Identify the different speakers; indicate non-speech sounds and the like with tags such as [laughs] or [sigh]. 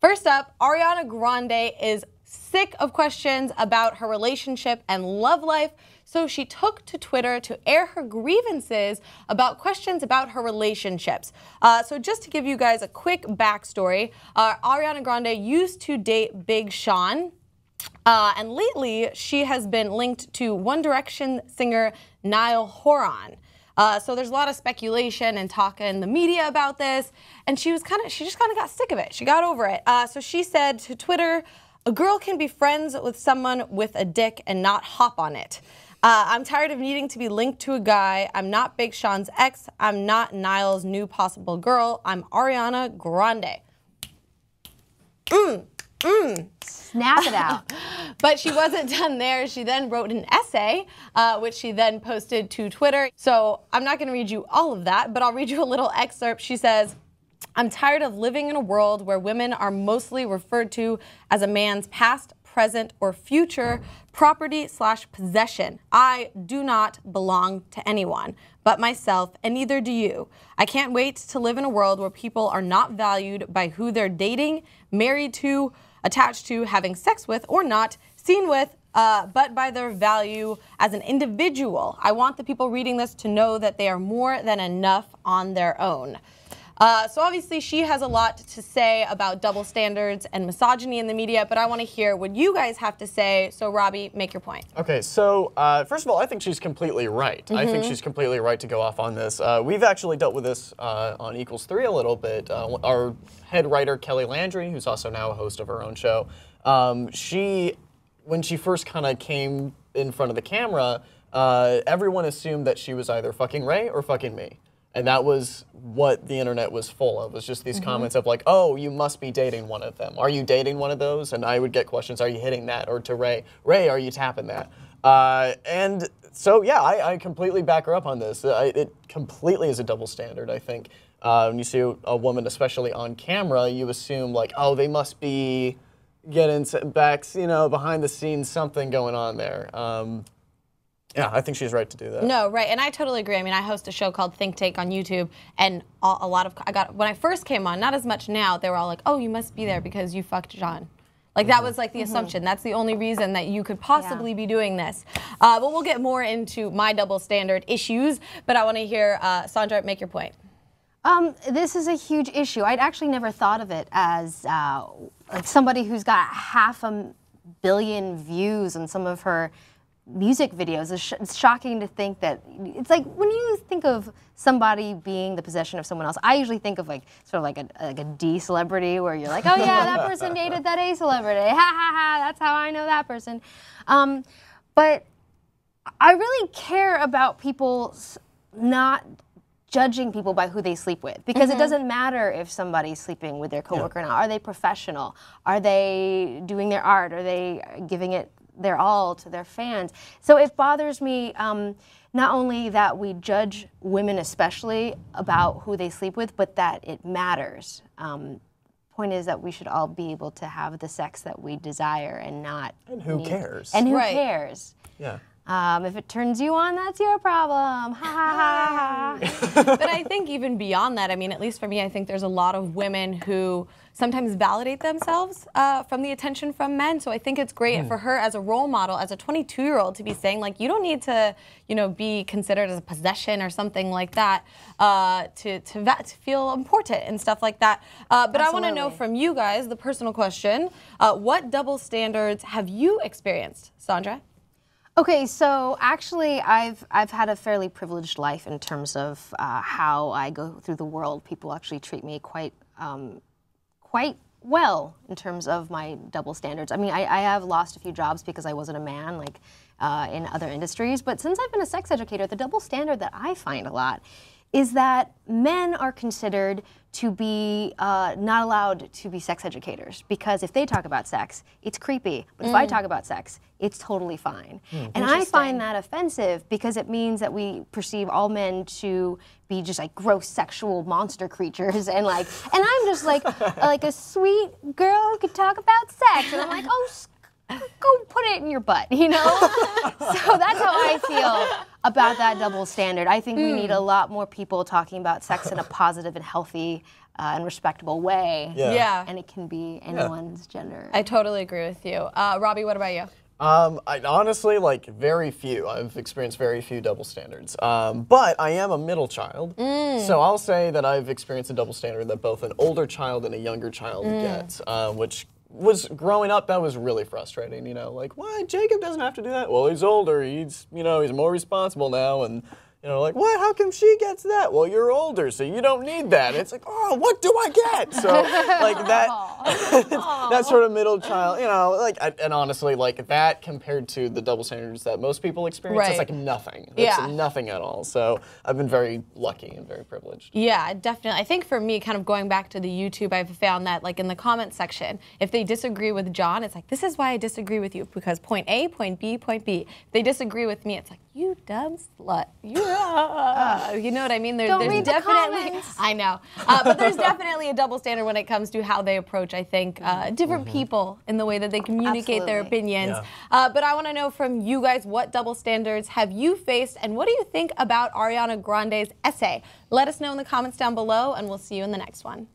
Speaker 1: First up, Ariana Grande is sick of questions about her relationship and love life, so she took to Twitter to air her grievances about questions about her relationships. Uh, so, just to give you guys a quick backstory, uh, Ariana Grande used to date Big Sean. Uh, and lately, she has been linked to One Direction singer Niall Horan. Uh, so there's a lot of speculation and talk in the media about this, and she was kind of, she just kind of got sick of it. She got over it. Uh, so she said to Twitter, "A girl can be friends with someone with a dick and not hop on it." Uh, I'm tired of needing to be linked to a guy. I'm not Big Sean's ex. I'm not Niall's new possible girl. I'm Ariana Grande. Mm, mm.
Speaker 2: Snap it out. [laughs]
Speaker 1: but she wasn't [laughs] done there. She then wrote an essay, uh, which she then posted to Twitter. So I'm not going to read you all of that, but I'll read you a little excerpt. She says, I'm tired of living in a world where women are mostly referred to as a man's past, present, or future property slash possession. I do not belong to anyone but myself, and neither do you. I can't wait to live in a world where people are not valued by who they're dating, married to, attached to, having sex with, or not, seen with, uh, but by their value as an individual. I want the people reading this to know that they are more than enough on their own. Uh, so obviously she has a lot to say about double standards and misogyny in the media, but I want to hear what you guys have to say. So Robby, make your point.
Speaker 3: Okay, so uh, first of all, I think she's completely right. Mm -hmm. I think mm-hmm. she's completely right to go off on this. Uh, we've actually dealt with this uh, on Equals Three a little bit. Uh, our head writer Kelly Landry, who's also now a host of her own show, um, she, when she first kind of came in front of the camera, uh, everyone assumed that she was either fucking Ray or fucking me. And that was what the internet was full of, was just these mm -hmm. comments of like, oh, you must be dating one of them. Are you dating one of those? And I would get questions, are you hitting that? Or to Ray, Ray, are you tapping that? Uh, and so, yeah, I, I, completely back her up on this. I, it completely is a double standard, I think. Uh, when you see a woman, especially on camera, you assume like, oh, they must be getting back, you know, behind the scenes, something going on there. Um, yeah, I think she's right to do that.
Speaker 1: No, right, and I totally agree. I mean, I host a show called Think Tank on YouTube, and a lot of I got when I first came on, not as much now. They were all like, "Oh, you must be there because you fucked John." Like that was like the mm-hmm. assumption. That's the only reason that you could possibly yeah. be doing this. Uh, but we'll get more into my double standard issues. But I want to hear uh, Sandra make your point.
Speaker 2: Um, this is a huge issue. I'd actually never thought of it as uh, like somebody who's got half a billion views on some of her music videos. It's, sh it's, shocking to think that it's like when you think of somebody being the possession of someone else, I usually think of like sort of like a, like a D celebrity where you're like, oh yeah, that person [laughs] dated that A celebrity. Ha ha ha, that's how I know that person. Um, but I really care about people not judging people by who they sleep with because mm -hmm. it mm-hmm. doesn't matter if somebody's sleeping with their coworker yeah. now. Are they professional? Are they doing their art? Are they giving it their all to their fans. So it bothers me um, not only that we judge women, especially about who they sleep with, but that it matters. Um, point is that we should all be able to have the sex that we desire and not.
Speaker 3: And who need, cares?
Speaker 2: And who right. cares?
Speaker 3: Yeah.
Speaker 2: Um, if it turns you on, that's your problem. Ha ha
Speaker 1: ha. [laughs] but I think even beyond that, I mean, at least for me, I think there's a lot of women who sometimes validate themselves uh, from the attention from men. So I think it's great mm. for her as a role model, as a 22 year old, to be saying like, you don't need to, you know, be considered as a possession or something like that uh, to to, to, feel important and stuff like that. Uh, but Absolutely. I want to know from you guys the personal question: uh, What double standards have you experienced, Sandra?
Speaker 2: Okay, so actually, I've I've had a fairly privileged life in terms of uh, how I go through the world. People actually treat me quite um, quite well in terms of my double standards. I mean, I, I have lost a few jobs because I wasn't a man, like uh, in other industries. But since I've been a sex educator, the double standard that I find a lot is that men are considered to be uh, not allowed to be sex educators because if they talk about sex, it's creepy. But mm. if I mm. talk about sex, it's totally fine. Mm, and I find that offensive because it means that we perceive all men to be just like gross sexual monster creatures and like, and I'm just like, like a sweet girl who could talk about sex. And I'm like, oh, go put it in your butt, you know? [laughs] so that's how I feel about that double standard. I think we need a lot more people talking about sex in a [laughs] positive and healthy uh, and respectable way.
Speaker 3: Yeah.
Speaker 1: Yeah.
Speaker 2: And it can be anyone's gender.
Speaker 1: I totally agree with you. Uh, Robby, what about you?
Speaker 3: Um, I honestly like very few. I've experienced very few double standards. Um, but I am a middle child, so I'll say that I've experienced a double standard that both an older child and a younger child gets, uh, which was growing up that was really frustrating. You know, like why Jacob doesn't have to do that. Well, he's older. He's you know he's more responsible now and. You know, like what? How come she gets that? Well, you're older, so you don't need that. It's like, oh, what do I get? So, like that, [laughs] [laughs] that sort of middle child, you know, like, and honestly, like that compared to the double standards that most people experience,
Speaker 1: Right.
Speaker 3: it's like nothing. It's
Speaker 1: Yeah.
Speaker 3: nothing at all. So I've been very lucky and very privileged.
Speaker 1: Yeah, definitely. I think for me, kind of going back to the YouTube, I've found that like in the comment section, if they disagree with John, it's like, this is why I disagree with you because point A, point B, point B. If they disagree with me, it's like, you dumb slut. [laughs] You, uh, [laughs] you know what I mean? There,
Speaker 2: Don't
Speaker 1: there's
Speaker 2: read the
Speaker 1: definitely,
Speaker 2: comments.
Speaker 1: I know, uh, but there's definitely a double standard when it comes to how they approach, I think, uh, different people in the way that they communicate their opinions.
Speaker 3: Yeah.
Speaker 1: Uh, but I want to know from you guys what double standards have you faced and what do you think about Ariana Grande's essay? Let us know in the comments down below, and we'll see you in the next one.